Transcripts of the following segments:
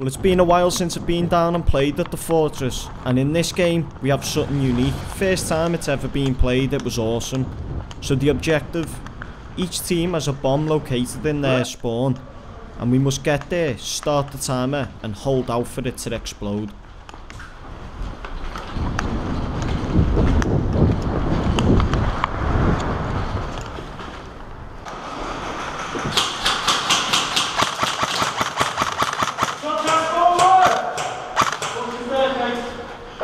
Well, it's been a while since I've been down and played at the Fortress, and in this game, we have something unique. First time it's ever been played, it was awesome. So the objective, each team has a bomb located in their spawn, and we must get there, start the timer, and hold out for it to explode.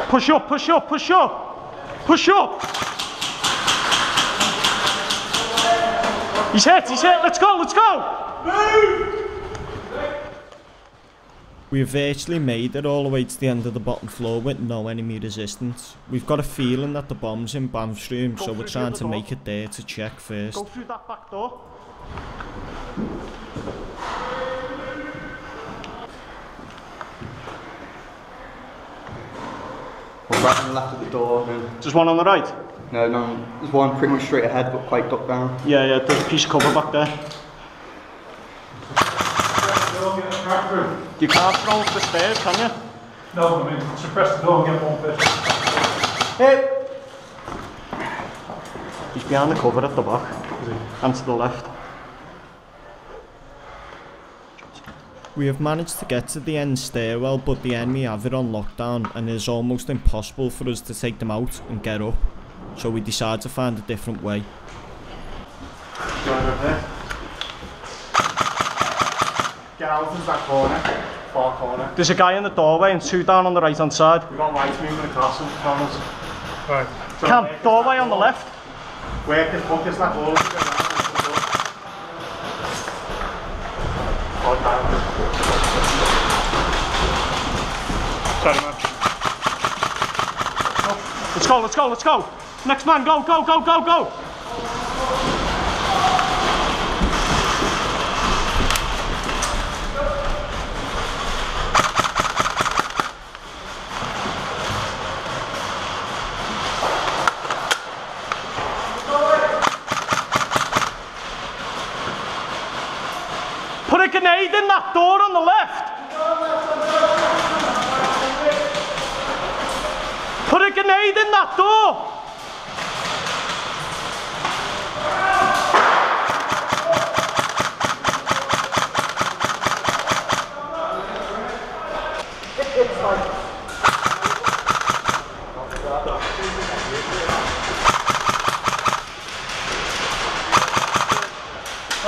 Push up, push up, push up. Push up. He's hit, he's hit. Let's go, let's go. We have virtually made it all the way to the end of the bottom floor with no enemy resistance. We've got a feeling that the bomb's in Banff's room, so we're trying to make it there to check first. Go through that back door. Right on the left of the door, and then There's one on the right. no, no, there's one pretty much straight ahead, but quite ducked down. Yeah, yeah, there's a piece of cover back there. You can't throw up the stairs, can you? No, I mean, suppress the door and get one bit. Hey! He's behind the cover at the back. And to the left. We have managed to get to the end stairwell, but the enemy have it on lockdown, and it is almost impossible for us to take them out and get up. So we decide to find a different way. Get out into that corner, far corner. There's a guy in the doorway and two down on the right hand side. We've got lights moving across in front of us. Right. So Cam, work doorway on the door. left. Work this, focus that wall. Let's go, let's go, let's go. Next man, go, go, go, go, go. Put a grenade in that door on the left.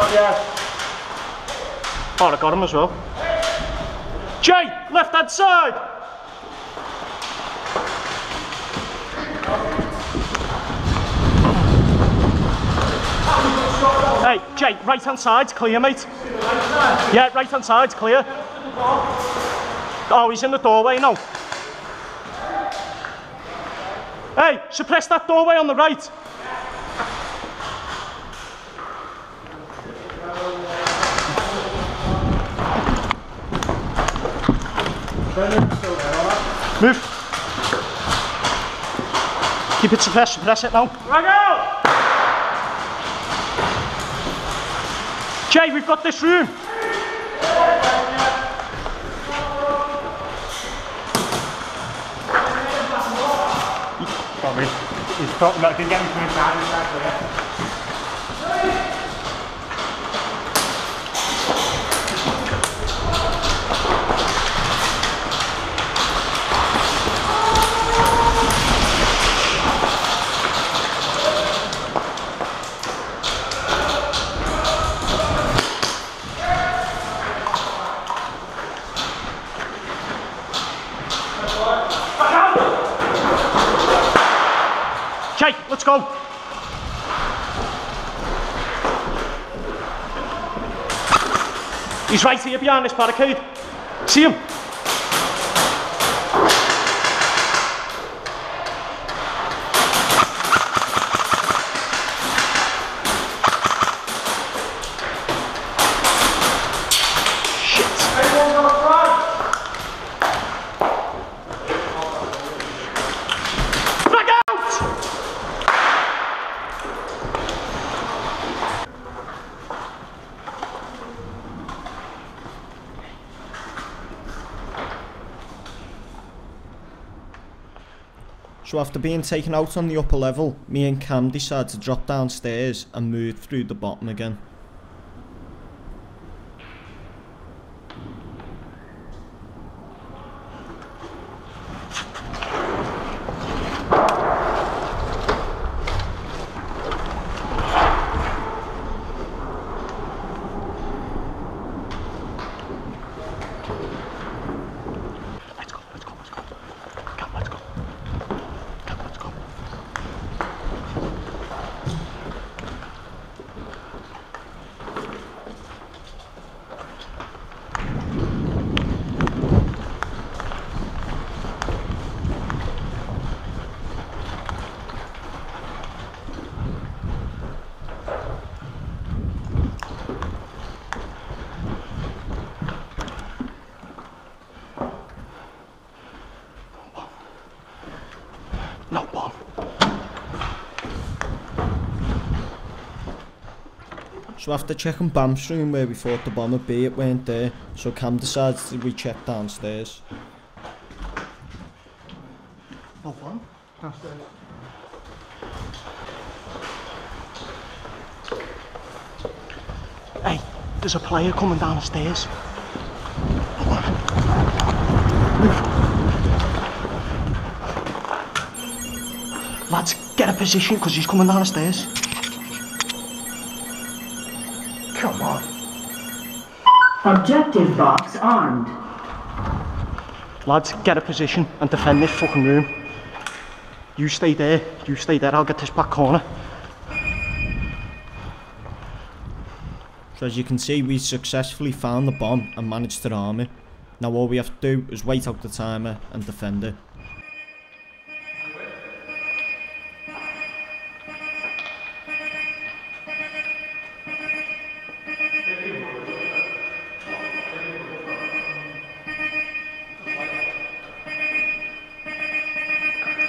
Oh yeah. Oh, I got him as well. Jay, left hand side! Hey, Jay, right hand side's clear, mate. Yeah, right hand side's clear. Oh, he's in the doorway now. Hey, suppress that doorway on the right. Move. Keep it suppressed, suppress it now. Jay, we've got this room. Sorry. He's talking about, didn't get Jay, let's go. He's right here behind this barricade. See him? So after being taken out on the upper level, me and Cam decided to drop downstairs and move through the bottom again. So after checking Bam's room where we thought the bomb would be, it weren't there. So Cam decides to recheck downstairs. No bomb? Downstairs. Hey, there's a player coming down the stairs. Lads, get a position because he's coming down the stairs. Objective box armed. Lads, get a position and defend this fucking room. You stay there, you stay there, I'll get this back corner. So as you can see, we successfully found the bomb and managed to arm it. Now all we have to do is wait out the timer and defend it.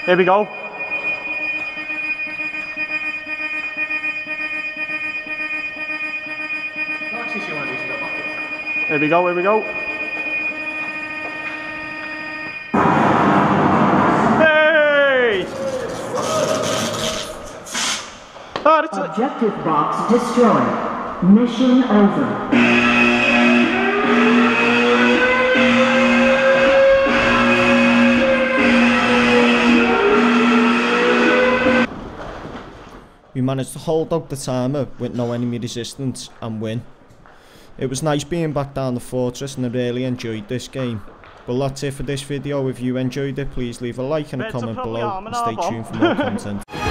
Here we go. Here we go, here we go. Hey! Ah, it's Objective box destroyed. Mission over. Managed to hold out the timer with no enemy resistance and win. It was nice being back down the fortress and I really enjoyed this game. But that's it for this video. If you enjoyed it, please leave a like and a comment below and stay tuned for more content.